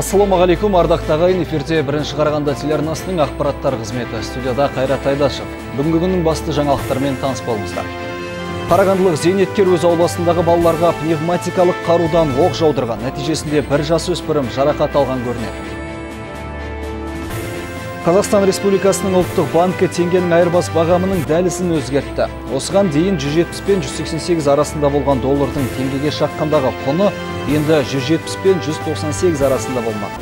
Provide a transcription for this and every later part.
Ассалаумағалейкум ардақты ағайын эфирде бірінші қарағанда телеарнасының ақпараттар қызметі студияда Қайрат Айдашев. Бүгінгі күннің басты жаңалықтармен таныс болыңыздар. Қарағандылық зейнеткер өз ауласындағы балаларға пневматикалық қарудан оқ жаудырған. Нәтижесінде бір жас өспірім жарақат алған көрінеді. Қазақстан Республикасының ұлттық банкі теңгенің айырбас бағамының дәлісін өзгертті. Осыған дейін 170 пен 188 арасында болған доллардың теңгеге шаққандағы құны енді 170 пен 198 арасында болмақ.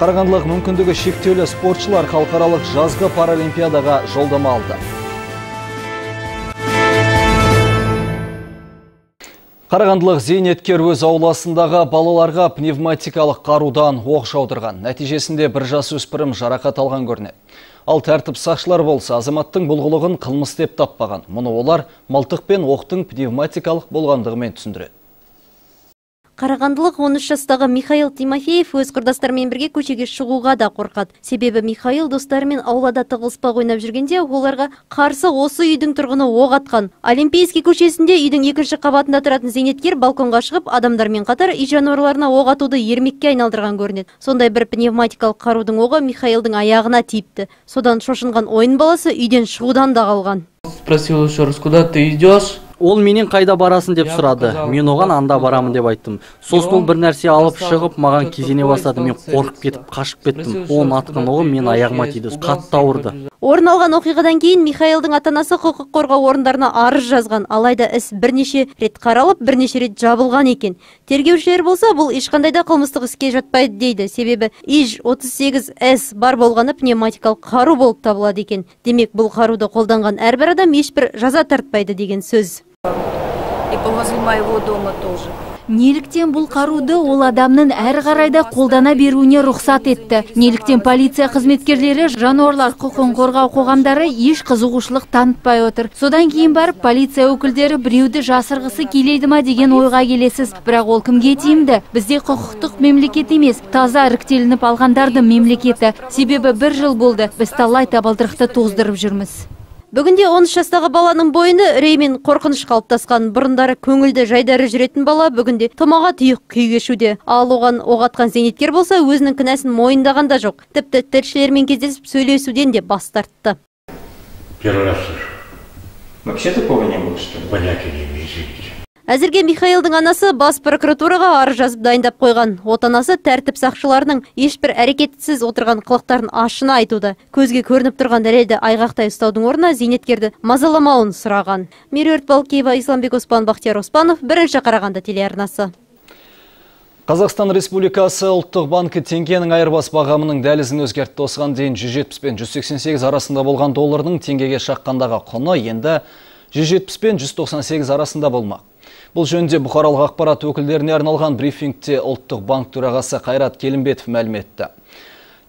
Қарағандылық мүмкіндігі шектеулі спортшылар халықаралық жазғы паралимпиадаға жолдама алды. Қарағандылық зейнеткер өз ауласындағы балаларға пневматикалық қарудан оқ жаудырған. Нәтижесінде бір жас өспірім жарақат алған көрінеді. Ал тәртіп сақшылар болса, азаматтың бұлғылығын қылмыс деп таппаған. Мұны олар мылтық пен оқтың пневматикалық болғандығымен түсіндіреді. Қарағандылық 13 жастағы Михаил Тимофеев өз құрдастарымен бірге көшеге шығуға да қорқады. Себебі Михаил достарымен аулада тығылыспақ ойнап жүргенде оларға қарсы осы үйдің тұрғыны оқ атқан. Олимпийский көшесінде үйдің екінші қабатында тұратын зейнеткер балконға шығып, адамдармен қатар үй жануарларына оқ атуды ермекке айналдырған көрінеді. Сондай бір пневматикалық қарудың оғы Михаилдың аяғына тиіпті. Содан шошынған ойын баласы үйден шығудан да қалған. Спросил еще раз, куда ты идешь? Ол менен қайда барасың деп сұрады. мен оған анда барамын деп айттым сосын ол бір нәрсе алып шығып маған кезене бастады мен қорқып кетіп қашып кеттім. Оның атқан оғы менің аяғыма тиді қатты ауырды. орын алған оқиғадан кейін михаилдың ата анасы құқық қорғау орындарына арыз жазған. Алайда іс бірнеше рет қаралып бірнеше рет жабылған екен. Тергеушілер болса бұл ешқандай да қылмыстық іске жатпайды дейді. Себебі иж 38 с бар болғаны пневматикалық қару болып табылады екен. Демек бұл қаруды қолданған әрбір адам ешбір жаза тартпайды деген сөз. И возле моего дома тоже. Неліктен бұл қаруды ол адамның әрі қарай да қолдана беруіне рұқсат етті. Неліктен полиция қызметкерлері жануарлар құқығын қорғау қоғамдары еш қызығушылық танытпай отыр. Содан кейін барып полиция өкілдері біреуді жасырғысы келеді ма деген ойға келесіз. Бірақ ол кімге тиімді? Бізде құқықтық мемлекет емес таза іріктелініп алғандардың мемлекеті. Себебі бір жыл болды біз талай табалдырықты тоздырып жүрміз. Бүгінде 13 жастағы баланың бойында үрей мен қорқыныш қалыптасқан. Бұрындары көңілді жайдары жүретін бала бүгінде тұмаға тұйық күй кешуде. Ал оған оқ атқан зейнеткер болса, өзінің кінәсін мойындаған да жоқ. Тіпті тілшілермен кездесіп сөйлесуден де бас тартты. Первый раз слышу. Вообще такого не было, что ли? Понятия не имею, извините. Әзірге Михаилдың анасы бас прокуратураға арыз жазып дайындап қойған. Отанасы тәртіп сақшыларының ешбір әрекетсіз отырған қылықтарын ашына айтуда. Көзге көрініп тұрған дәлелді айғақтай ұстаудың орнына зейнеткерді мазаламауын сұраған. Меруерт Балкеева, Исламбек Оспан, Бахтияр Оспанов, бірінші қарағанды телеарнасы. Қазақстан Республикасы ұлттық банкі теңгенің айырбас бағамының дәлізін өзгертті. Осыған дейін 170 пен 188 арасында болған доллардың теңгеге шаққандағы құны енді 170 пен 198 арасында болмақ. Бұл жөнінде бұқаралық ақпарат өкілдеріне арналған брифингте ұлттық банк төрағасы Қайрат Келімбетов мәлім етті.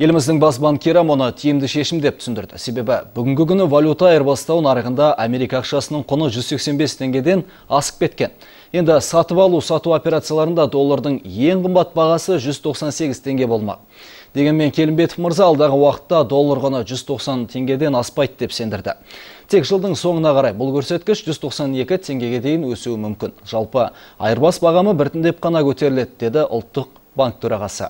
Еліміздің бас банкері мұны тиімді шешім деп түсіндірді. Себебі бүгінгі күні валюта айырбастау нарығында Америка ақшасының құны 185 теңгеден асып кеткен. Енді сатып алу сату операцияларында доллардың ең қымбат бағасы 198 теңге болмақ. Дегенмен Келімбетов мырза алдағы уақытта доллар құны 190 теңгеден аспайды деп сендірді. Тек жылдың соңына қарай бұл көрсеткіш 192 теңгеге дейін өсуі мүмкін. Жалпы айырбас бағамы біртіндеп қана көтеріледі, деді ұлттық банк төрағасы.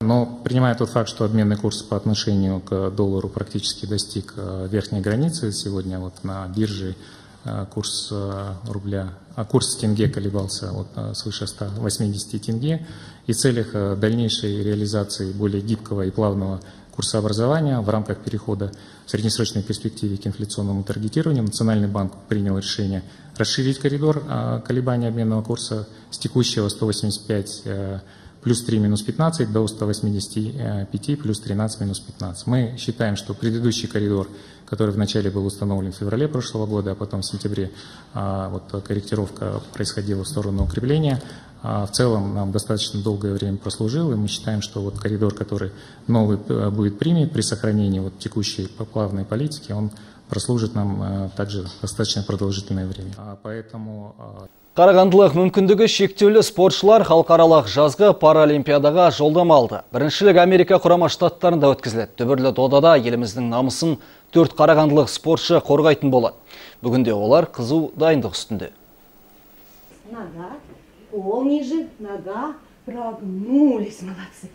Но принимая тот факт, что обменный курс по отношению к доллару практически достиг верхней границы, сегодня вот на бирже курс рубля, а курс тенге колебался вот свыше 180 тенге, и в целях дальнейшей реализации более гибкого и плавного курсообразования в рамках перехода в среднесрочной перспективе к инфляционному таргетированию Национальный банк принял решение расширить коридор колебания обменного курса с текущего 185 плюс 3 минус 15 до 185 плюс 13 минус 15. Мы считаем, что предыдущий коридор, который вначале был установлен в феврале прошлого года, а потом в сентябре вот, корректировка происходила в сторону укрепления, в целом нам достаточно долгое время прослужил, и мы считаем, что вот коридор, который новый будет принят при сохранении вот текущей плавной политики, он прослужит нам также достаточно продолжительное время. Поэтому Қарағандылық мүмкіндігі шектеулі спортшылар халықаралық жазғы паралимпиадаға жолдама алды. Біріншілік Америка құрама штаттарында өткізіледі. Дүбірлі додада еліміздің намысын төрт қарағандылық спортшы қорғайтын болады. Бүгінде олар қызу дайындық үстінде. пол ниже, нога, прогнулись, молодцы.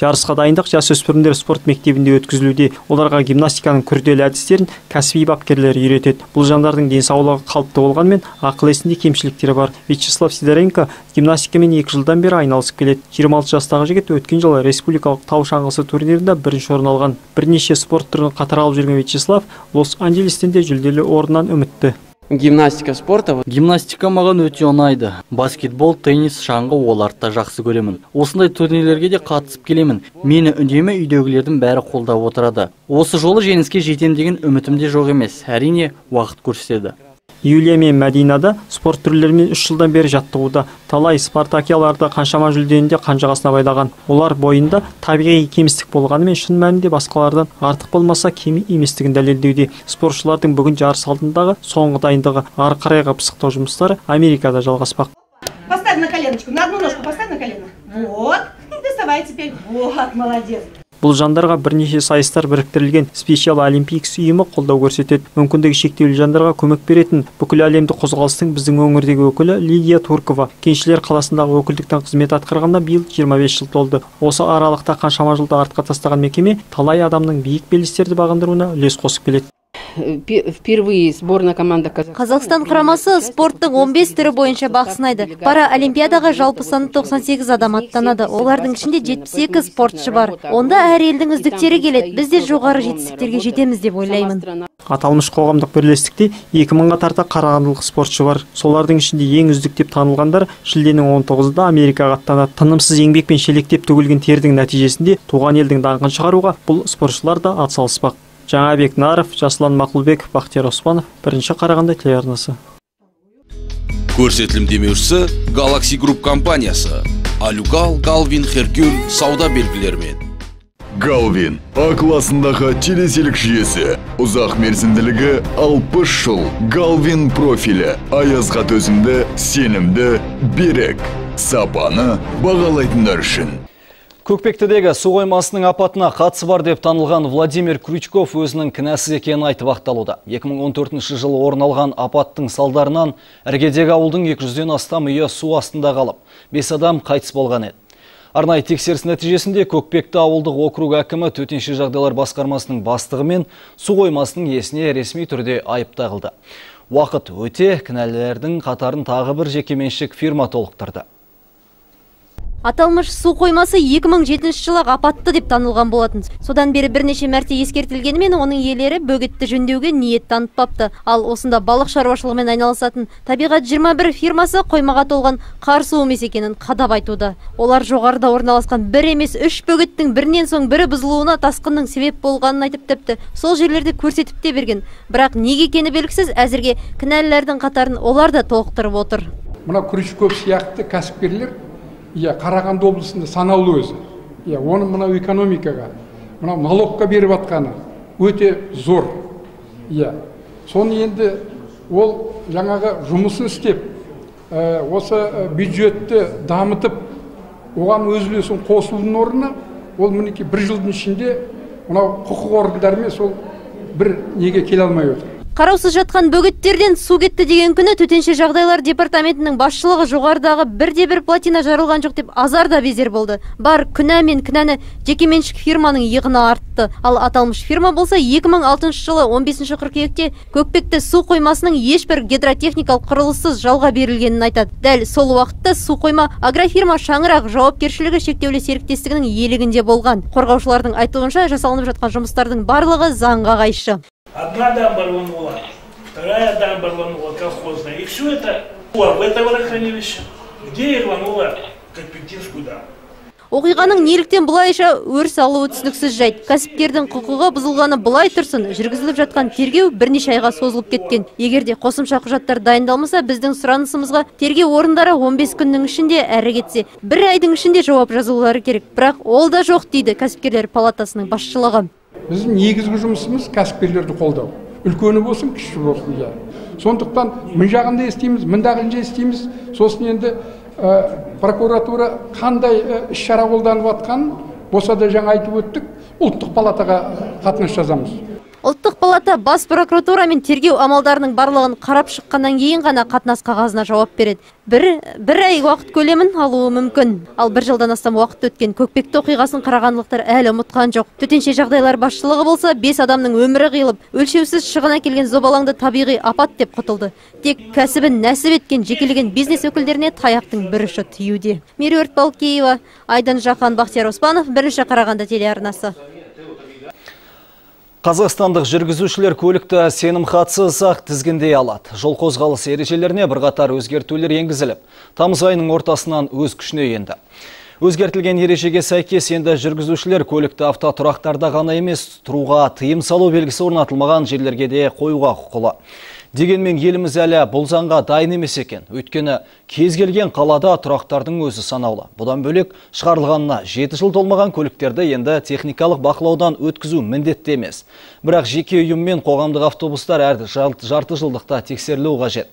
Жарысқа дайындық жасөспірімдер спорт мектебінде өткізілуде. Оларға гимнастиканың күрделі әдістерін кәсіби бапкерлер үйретеді. Бұл жандардың денсаулығы қалыпты болғанымен ақыл есінде кемшіліктері бар. Вячеслав сидоренко гимнастикамен екі жылдан бері айналысып келеді. 26 жастағы жігіт өткен жылы республикалық тау шаңғысы турнирінде бірінші орын алған. Бірнеше спорт түрін қатар алып жүрген вячеслав лос анджелестен де жүлделі орыннан үмітті. Гимнастика спорта гимнастика маған өте ұнайды. Баскетбол теннис шаңғы оларды да жақсы көремін. Осындай турнирлерге де қатысып келемін. Мені үнемі үйдегілердің бәрі қолдап отырады. Осы жолы жеңіске жетем деген үмітім де жоқ емес. Әрине уақыт көрсетеді. Юлия мен мәдинада спорт түрлерімен үш жылдан бері жаттығуда талай спартакияларда қаншама жүлдені де қанжығасына байлаған олар бойында табиғи кемістік болғанымен шын мәнінде басқалардан артық болмаса кем еместігін дәлелдеуде спортшылардың бүгін жарыс алдындағы соңғы дайындығы ары қарайғы пысықтау жұмыстары америкада жалғаспақ Поставь на коленочку, на одну ножку поставь на колено. Вот. Доставай теперь. Вот, молодец. Бұл жандарға бірнеше сайыстар біріктірілген спешиал олимпикс ұйымы қолдау көрсетеді. Мүмкіндігі шектеулі жандарға көмек беретін бүкіл әлемдік қозғалыстың біздің өңірдегі өкілі лидия туркова. Кеншілер қаласындағы өкілдіктен қызмет атқарғанына биыл 25 жыл толды. Осы аралықта қаншама жылды артқа тастаған мекеме талай адамның биік белестерді бағындыруына үлес қосып келеді. Впервые сборная команда қазақстан құрамасы спорттың 15 түрі бойынша бақ сынайды. пара олимпиадаға жалпы саны 98 адам аттанады. олардың ішінде 72 спортшы бар. онда әр елдің үздіктері келеді. Біз де жоғары жетістіктерге жетеміз деп ойлаймын. аталмыш қоғамдық бірлестікте 2000-ға тарта қарағандылық спортшы бар. Солардың ішінде ең үздік деп танылғандар шілденің 19-да америкаға аттанады. Тынымсыз еңбекпен шелектеп төгілген тердің нәтижесінде туған елдің даңқын шығаруға бұл спортшылар да атсалыспақ. Жаңабек наров жасұлан мақұлбеков бақтияр оспанов бірінші қарағанды телеарнасы. Көрсетілім демеушісі галакси групп компаниясы. Алюгал галвин херкюль сауда белгілерімен. Галвин а классындағы телеселік жүйесі. Ұзақ мерзімділігі 60 жыл. Галвин профилі. Аязға төзімді сенімді берік сапаны бағалайтындар үшін. Көкпектідегі су қоймасының апатына қатысы бар деп танылған Владимир Крючков өзінің кінәсіз екенін айтып ақталуда. 2014 жылы орын алған апаттың салдарынан іргедегі ауылдың 200-ден астам үйі су астында қалып, 5 адам қайтыс болған еді. Арнайы тексеріс нәтижесінде Көкпекті ауылдық округ әкімі төтенше жағдайлар басқармасының бастығы мен су қоймасының иесіне ресми түрде айып тағылды. Уақыт өте кінәлілердің қатарын тағы бір жекеменшік фирма толықтырды. Аталмыш су қоймасы 2007 жылы апатты деп танылған болатын. Содан бері бірнеше мәрте ескертілгенімен оның иелері бөгетті жөндеуге ниет танытпапты. Ал осында балық шаруашылығымен айналысатын табиғат 21 фирмасы қоймаға толған қар суы емес екенін қадап айтуда. Олар жоғарыда орналасқан бір емес үш бөгеттің бірінен соң бірі бұзылуына тасқынның себеп болғанын айтып тіпті сол жерлерді көрсетіп те берген. Бірақ неге екені белгісіз әзірге кінәлілердің қатарын олар да толықтырып отыр. Мына Крючков сияқты кәсіпкерлер иә қарағанды облысында санаулы өзі иә оны мынау экономикаға мынау налогқа беріп жатқаны өте зор иә соны енді ол жаңағы жұмысын істеп ә, осы бюджетті дамытып оған өз үлесін қосудың орнына ол мінекей бір жылдың ішінде мынау құқық органдарымен сол бір неге келе алмай отыр Қараусыз жатқан бөгеттерден су кетті деген күні төтенше жағдайлар департаментінің басшылығы жоғарыдағы бірде бір платина жарылған жоқ деп азар да безер болды. Бар күнә мен кінәні жекеменшік фирманың иығына артты. Ал аталмыш фирма болса 2006 жылы 15 қыркүйекте Көкпекті су қоймасының ешбір гидротехникалық құрылыссыз жалға берілгенін айтады. Дәл сол уақытта су қойма агрофирма Шаңырақ жауапкершілігі шектеулі серіктестігінің иелігінде болған. Қорғаушылардың айтуынша жасалынып жатқан жұмыстардың барлығы заңға қайшы. Одна дамба рванула, вторая дамба рванула, колхозная. И все это в это водохранилище. Где и рванула Капитинскую дамбу. Оқиғаның неліктен бұлайша өріс алуы түсініксіз жайт. Кәсіпкердің құқығы бұзылғаны бұлай тұрсын, жүргізіліп жатқан тергеу бірнеше айға созылып кеткен. Егерде қосымша құжаттар дайындалмаса, біздің сұранысымызға тергеу орындары 15 күннің ішінде әрі кетсе, бір айдың ішінде жауап жазулары керек. Бірақ ол да жоқ дейді кәсіпкерлер палатасының басшылығы. Біздің негізгі жұмысымыз кәсіпкерлерді қолдау. Үлкені болсын кіші болсын иә. Сондықтан мына жағын да естиміз мындағын да естиміз. Сосын енді ә, прокуратура қандай іс шара қолданып жатқанын болса да жаңа айтып өттік. Ұлттық палатаға қатынас жазамыз Ұлттық палата бас прокуратура мен тергеу амалдарының барлығын қарап шыққаннан кейін ғана қатынас қағазына жауап береді. Бір, бір ай уақыт көлемін алуы мүмкін. Ал бір жылдан астам уақыт өткен көкпекті оқиғасын қарағандылықтар әлі ұмытқан жоқ. Төтенше жағдайлар басшылығы болса, бес адамның өмірі қиылып, өлшеусіз шығын әкелген зобалаңды табиғи апат деп құтылды. Тек кәсібін нәсіп еткен жекелеген бизнес өкілдеріне таяқтың бір ұшы тиюде. Меруерт Балкеева, Айдан Жақан Бақтияр Оспанов, бірінші Қарағанды телеарнасы. Қазақстандық жүргізушілер көлікті сенім хатсыз ақ тізгіндей алады. Жол қозғалыс ережелеріне бірқатар өзгертулер енгізіліп, тамыз айының ортасынан өз күшіне енді. Өзгертілген ережеге сәйкес енді жүргізушілер көлікті автотұрақтарда ғана емес, тұруға тыйым салу белгісі орнатылмаған жерлерге де қоюға құқылы. Дегенмен еліміз әлі бұл заңға дайын емес екен. Өйткені кез келген қалада тұрақтардың өзі санаулы. Бұдан бөлек шығарылғанына 7 жыл толмаған көліктерді енді техникалық бақылаудан өткізу міндетті емес. Бірақ жеке ұйым қоғамдық автобустар әр жарты жылдықта тексерілуі қажет.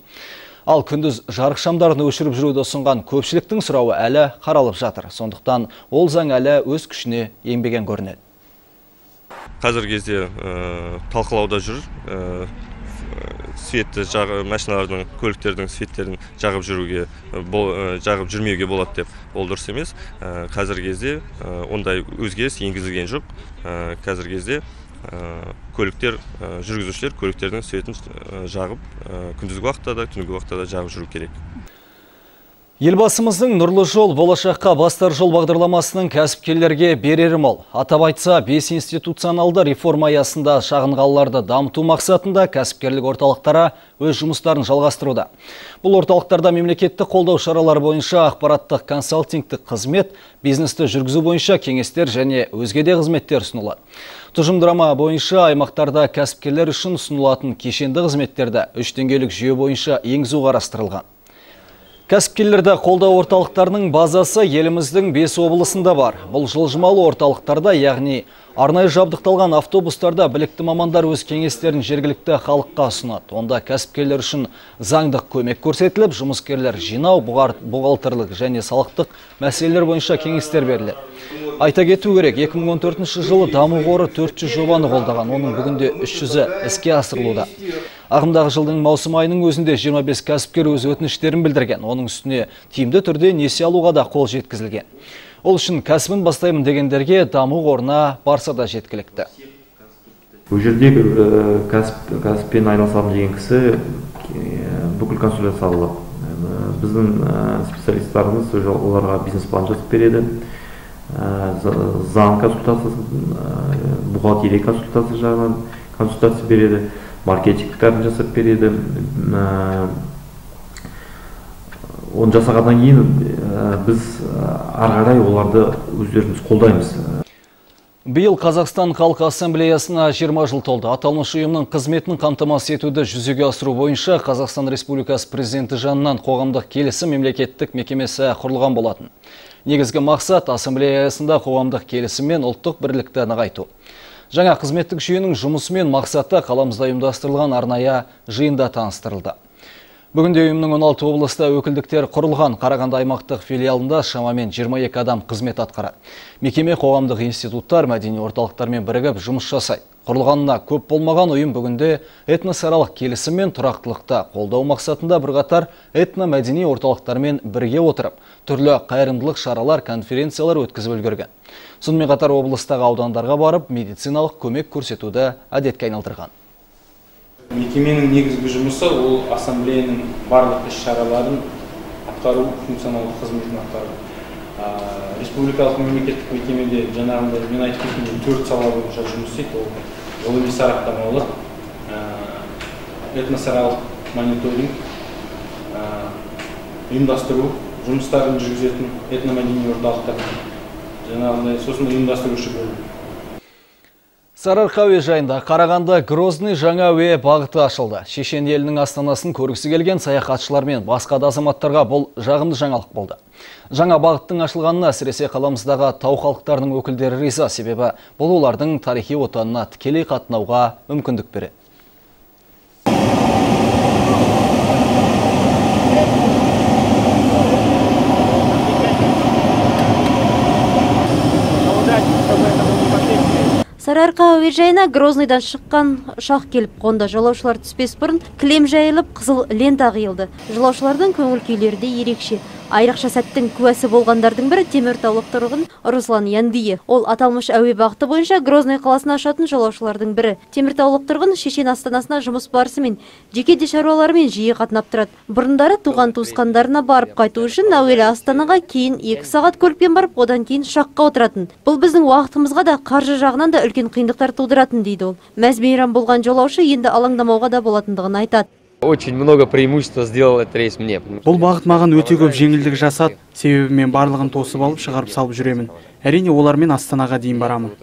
Ал күндіз жарық шамдарын өшіріп жүруді ұсынған көпшіліктің сұрауы әлі қаралып жатыр. Сондықтан ол заң әлі өз күшіне енбеген көрінеді. Қазіргі кезде талқылауда жүр светті жағы машиналардың көліктердің светтерін жағып жүруге жағып жүрмеуге болады деп ол дұрыс емес. Қазіргі кезде ондай өзгеріс енгізілген жоқ. Қазіргі кезде көліктер жүргізушілер көліктердің светін жағып күндізгі уақытта да түнгі уақытта да жағып жүру керек. Елбасымыздың нұрлы жол болашаққа бастар жол бағдарламасының кәсіпкерлерге берері мол. Атап айтса, бес институционалды реформа аясында шағын қалаларды дамыту мақсатында кәсіпкерлік орталықтары өз жұмыстарын жалғастыруда. Бұл орталықтарда мемлекеттік қолдау шаралары бойынша ақпараттық консалтингтік қызмет, бизнесті жүргізу бойынша кеңестер және өзге де қызметтер ұсынылады. Тұжымдырама бойынша аймақтарда кәсіпкерлер үшін ұсынылатын кешенді қызметтерді үш деңгейлік жүйе бойынша енгізу қарастырылған. Кәсіпкерлерді қолдау орталықтарының базасы еліміздің бес облысында бар. Бұл жылжымалы орталықтарда, яғни арнайы жабдықталған автобустарда білікті мамандар өз кеңестерін жергілікті халыққа ұсынады. Онда кәсіпкерлер үшін заңдық көмек көрсетіліп, жұмыскерлер жинау, бұғалтырлық және салықтық мәселелер бойынша кеңестер беріледі. Айта кету керек, 2014 жылы даму қоры 400 жобаны қолдаған, оның бүгінде 300-і іске асырылуда. Ағымдағы жылдың маусым айының өзінде 25 кәсіпкер өз өтініштерін білдірген. Оның үстіне тиімді түрде несие алуға да қол жеткізілген. Ол үшін кәсібін бастаймын дегендерге даму қорына барса да жеткілікті. Бұл жерде кәсіппен айналысамын деген кісі бүкіл консультация алады. Біздің специалисттарымыз оларға бизнес план жасап береді заң консультациясы бухгалтерия консультация жағынан консультация береді маркетинг бәрін жасап береді оны жасағаннан кейін біз ары қарай оларды өздеріміз қолдаймыз Биыл Қазақстан Халқы Ассамблеясына 20 жыл толды. Аталмыш ұйымның қызметін қамтамасыз етуді жүзеге асыру бойынша Қазақстан Республикасы президенті жанынан қоғамдық келісі мемлекеттік мекемесі құрылған болатын. Негізгі мақсат ассамблея аясында қоғамдық келісім мен ұлттық бірлікті нығайту. Жаңа қызметтік жүйенің жұмысы мен мақсаты қаламызда ұйымдастырылған арнайы жиында таныстырылды. Бүгінде ұйымның 16 облыста өкілдіктер құрылған Қарағанды аймақтық филиалында шамамен 22 адам қызмет атқарады. Мекеме қоғамдық институттар, мәдени орталықтармен бірігіп жұмыс жасайды. Құрылғанына көп болмаған ұйым бүгінде этносаралық келісім мен тұрақтылықта қолдау мақсатында бірқатар этно-мәдени орталықтармен бірге отырып, түрлі қайырымдылық шаралар, конференциялар өткізіп үлгерген. Сонымен қатар облыстағы аудандарға барып медициналық көмек көрсетуді әдетке айналдырған мекеменің негізгі жұмысы ол ассамблеяның барлық іс шараларын атқару функционалдық қызметін атқару. Республикалық мемлекеттік мекемеде жаңағындай мен айтып кеткендей төрт сала бойынша жұмыс істейді. Ол ғылыми сараптамалық этносаралық мониторинг ұйымдастыру жұмыстарын жүргізетін этномәдени орталықтар. Жаңағындай сосын ұйымдастырушы бөлім Сарыарқа әуежайында Қарағанды Грозный жаңа әуе бағыты ашылды. Шешен елінің астанасын көргісі келген саяхатшылар мен басқа да азаматтарға бұл жағымды жаңалық болды. Жаңа бағыттың ашылғанына әсіресе қаламыздағы тау халықтарының өкілдері риза себебі бұл олардың тарихи отанына тікелей қатынауға мүмкіндік береді. Сарыарқа әуежайына Грозныйдан шыққан ұшақ келіп қонды. Жолаушылар түспес бұрын кілем жайылып, қызыл лента қиылды. Жолаушылардың көңіл күйлері де ерекше. Айрықша сәттің куәсі болғандардың бірі теміртаулық тұрғын Руслан Яндие. Ол аталмыш әуе бағыты бойынша Грозный қаласына ұшатын жолаушылардың бірі. Теміртаулық тұрғын Шешен астанасына жұмыс барысымен жеке де шаруаларымен жиі қатынап тұрады. Бұрындары туған туысқандарына барып қайту үшін әуелі Астанаға кейін 2 сағат көлікпен барып, одан кейін ұшаққа отыратын. Бұл біздің уақытымызға да қаржы жағынан да үлкен қиындықтар тудыратын дейді ол. Мәз болған жолаушы енді алаңдамауға да болатындығын айтады. Очень много преимущества сделал этот рейс мне. бұл бағыт маған өте көп жеңілдік жасады себебі мен барлығын тосып алып шығарып салып жүремін әрине олармен астанаға дейін барамын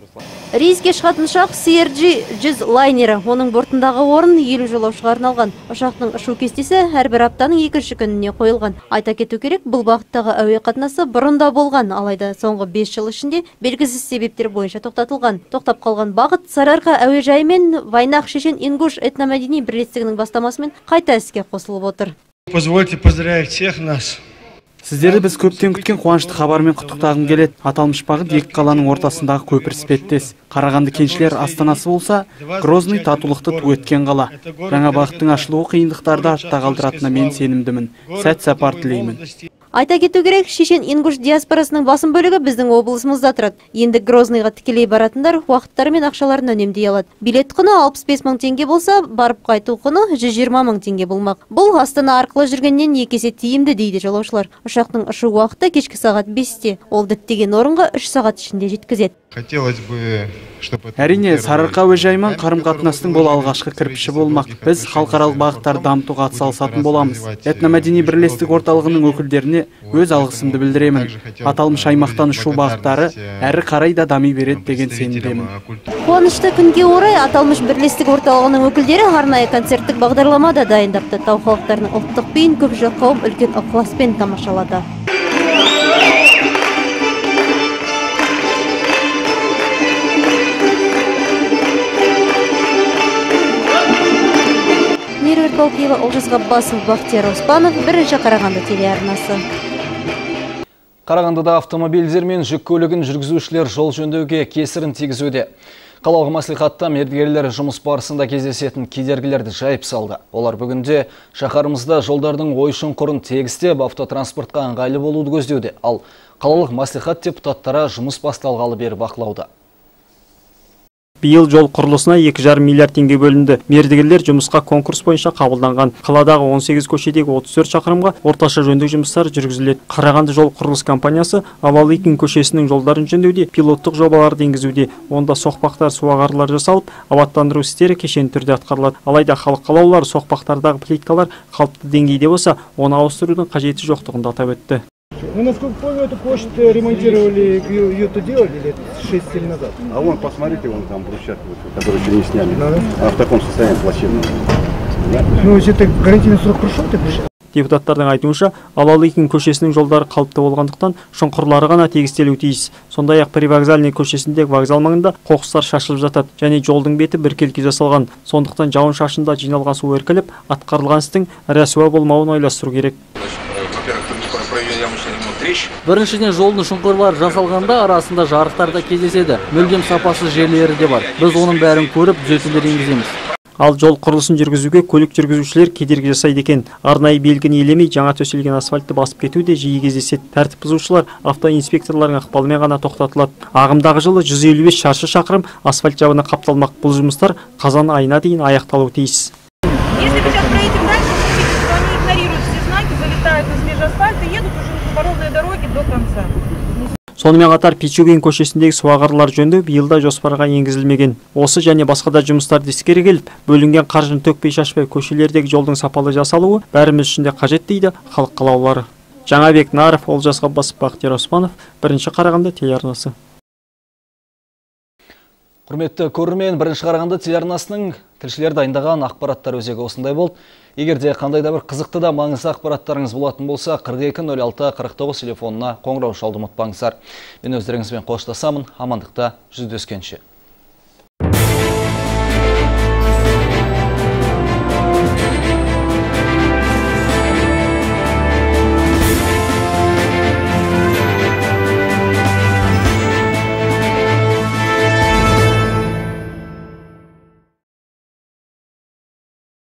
Рейске шығатын ұшақ CRG 100 лайнері. Оның бортындағы орын 50 жолаушыға арналған. Ұшақтың ұшу кестесі әрбір аптаның екінші күніне қойылған. Айта кету керек, бұл бағыттағы әуе қатынасы бұрында болған, алайда соңғы 5 жыл ішінде белгісіз себептер бойынша тоқтатылған. Тоқтап қалған бағыт Сарыарқа әуежайы мен Вайнақ Шешен Ингуш этномәдени бірлестігінің бастамасымен қайта іске қосылып отыр. Позвольте поздравить всех нас сіздерді біз көптен күткен қуанышты хабармен құттықтағым келеді. Аталмыш бағыт екі қаланың ортасындағы көпір іспеттес. Қарағанды кеншілер астанасы болса грозный татулықты ту еткен қала. Жаңа бағыттың ашылуы қиындықтарды артта қалдыратынына мен сенімдімін. Сәт сапар тілеймін. Айта кету керек, Шешен ингуш диаспорасының басым бөлігі біздің облысымызда тұрады. Енді Грозныйға тікелей баратындар уақыттары мен ақшаларын үнемдей алады. Билет құны 65 мың теңге болса, барып қайту құны 120 мың теңге болмақ. Бұл Астана арқылы жүргеннен екі есе тиімді дейді жолаушылар. Ұшақтың ұшу уақыты кешкі сағат 5-те. Ол діттеген орынға 3 сағат ішінде жеткізеді. Хотелось бы, чтобы... әрине сарыарқа әуежайымен қарым қатынастың бұл алғашқы кірпіші болмақ біз халықаралық бағыттарды дамытуға атсалысатын боламыз этномәдени бірлестік орталығының өкілдеріне өз алғысымды білдіремін аталмыш аймақтан ұшу бағыттары әрі қарай да дами береді деген сенімдемін Қуанышты күнге орай аталмыш бірлестік орталығының өкілдері арнайы концерттік бағдарлама да дайындапты. Тау халықтарының ұлттық биін көп қауым үлкен ықыласпен тамашалады. Баукеева олжас ғаббасов бақтияр оспанов бірінші қарағанды телеарнасы Қарағандыда автомобильдер мен жүк көлігін жүргізушілер жол жөндеуге кесірін тигізуде. Қалалық маслихатта мердігерлер жұмыс барысында кездесетін кедергілерді жайып салды. Олар бүгінде шаһарымызда жолдардың ойшын құрын тегістеп автотранспортқа ыңғайлы болуды көздеуде. Ал қалалық маслихат депутаттары жұмыс басталғалы бері бақылауда. Биыл жол құрылысына 2,5 миллиард теңге бөлінді. Мердігерлер жұмысқа конкурс бойынша қабылданған. Қаладағы 18 көшедегі 34 шақырымға орташа жөндеу жұмыстары жүргізіледі. Қарағанды жол құрылыс компаниясы авалыкин көшесінің жолдарын жөндеуде пилоттық жобаларды енгізуде. Онда соқпақтар суағарлар жасалып абаттандыру істері кешенді түрде атқарылады. Алайда халық қалаулылары соқпақтардағы плиткалар қалыпты деңгейде болса оны ауыстырудың қажеті жоқтығын да атап өтті. Ну, насколько помню, эту почту ремонтировали, ее-то делали лет 6-7 назад. А вон, посмотрите, вон там брусчатку, которую еще не сняли. Она в таком состоянии плачевном. Ну, если это гарантийный срок прошел, так депутаттардың айтуынша алалыкин көшесінің жолдары қалыпты болғандықтан шұңқырлары ғана тегістелуі тиіс. Сондай ақ привокзальный көшесіндегі вокзал маңында қоқыстар шашылып жатады және жолдың беті біркелкі жасалған. Сондықтан жауын шашында жиналған су іркіліп атқарылған істің рәсуа болмауын ойластыру керек. Біріншіден жолдың шұңқырлары жасалғанда арасында жарықтар да кездеседі. Мүлдем сапасыз жерлері де бар. Біз оның бәрін көріп түзетулер енгіземіз. Ал жол құрылысын жүргізуге көлік жүргізушілер кедергі жасайды екен. Арнайы белгіні елемей жаңа төселген асфальтты басып кету де жиі кездеседі. Тәртіп бұзушылар автоинспекторлардың ықпалымен ғана тоқтатылады. Ағымдағы жылы 155 шаршы шақырым асфальт жабыны қапталмақ. Бұл жұмыстар қазан айына дейін аяқталуы тиіс. Сонымен қатар пичугин көшесіндегі суағарлар жөндеу биылда жоспарға енгізілмеген. Осы және басқа да жұмыстарды ескере келіп бөлінген қаржыны төкпей шашпай көшелердегі жолдың сапалы жасалуы бәріміз үшін де қажет дейді халық қалаулылары жаңабек наров олжас ғаббасов бақтияр оспанов бірінші қарағанды телеарнасы. Құрметті көрермен бірінші қарағанды телеарнасының тілшілер дайындаған ақпараттар өзегі осындай болды. Егер де қандай да бір қызықты да маңызды ақпараттарыңыз болатын болса, 4206-49 телефонына қоңырау шалды ұмытпаңыздар. Мен өздеріңізбен қоштасамын, амандықта жүздескенше.